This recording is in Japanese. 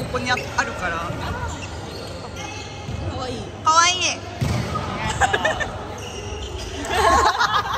ここにあるから。かわいい。かわいい。